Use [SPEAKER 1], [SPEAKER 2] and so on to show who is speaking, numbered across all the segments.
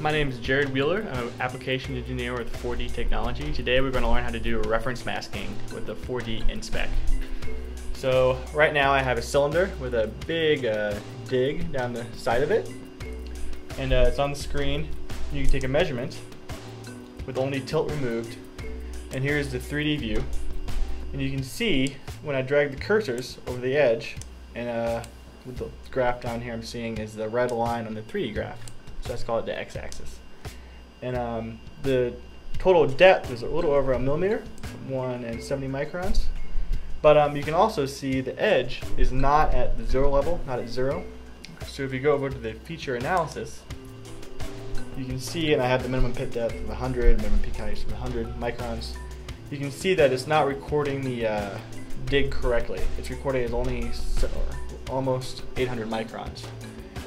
[SPEAKER 1] my name is Jared Wheeler. I'm an application engineer with 4D Technology. Today we're going to learn how to do reference masking with the 4D InSpec. So right now I have a cylinder with a big uh, dig down the side of it. And uh, it's on the screen. You can take a measurement with only tilt removed. And here's the 3D view. And you can see when I drag the cursors over the edge, and uh, with the graph down here I'm seeing is the red line on the 3D graph. So let's call it the x-axis. And um, the total depth is a little over a millimeter, one and 70 microns. But um, you can also see the edge is not at the zero level, not at zero. So if you go over to the feature analysis, you can see, and I have the minimum pit depth of 100, minimum peak height of 100 microns. You can see that it's not recording the uh, dig correctly. It's recording as only almost 800 microns.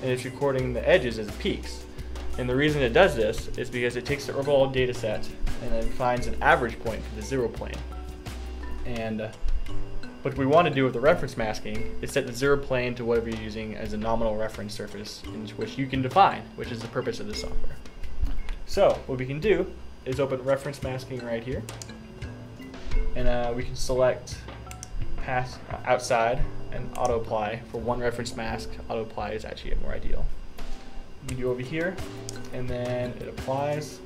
[SPEAKER 1] And it's recording the edges as peaks. And the reason it does this is because it takes the overall data set and then finds an average point for the zero plane. And uh, what we want to do with the reference masking is set the zero plane to whatever you're using as a nominal reference surface which you can define, which is the purpose of the software. So what we can do is open reference masking right here. And uh, we can select pass uh, outside and auto apply for one reference mask. Auto apply is actually more ideal. You can do over here, and then it applies.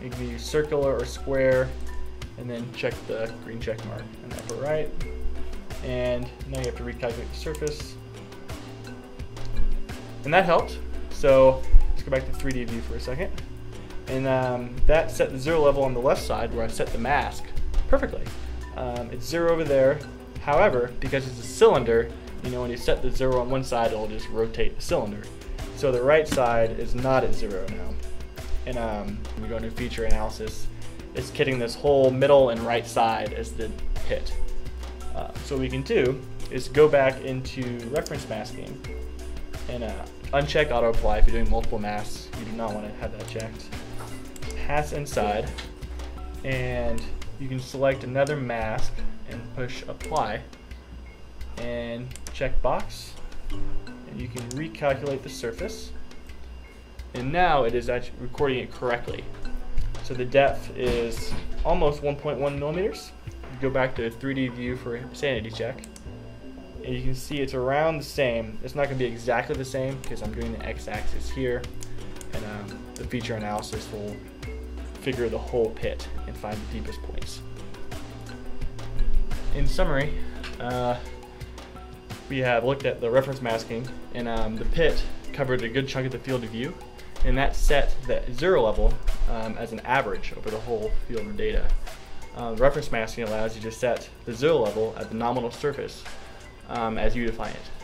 [SPEAKER 1] You can use circular or square, and then check the green check mark in the upper right. And now you have to recalculate the surface. And that helped. So let's go back to 3D view for a second. And um, that set the zero level on the left side where I set the mask perfectly. Um, it's zero over there. However, because it's a cylinder, you know, when you set the zero on one side, it'll just rotate the cylinder. So the right side is not at zero now. And um, we go into feature analysis, it's getting this whole middle and right side as the pit. Uh, so what we can do is go back into reference masking and uh, uncheck auto apply if you're doing multiple masks. You do not want to have that checked. Pass inside and you can select another mask and push apply and check box and you can recalculate the surface. And now it is actually recording it correctly. So the depth is almost 1.1 millimeters. You go back to 3D view for sanity check. And you can see it's around the same. It's not going to be exactly the same because I'm doing the x-axis here. And um, the feature analysis will figure the whole pit and find the deepest points. In summary, uh, we have looked at the reference masking, and um, the pit covered a good chunk of the field of view, and that set the zero level um, as an average over the whole field of data. Uh, reference masking allows you to set the zero level at the nominal surface um, as you define it.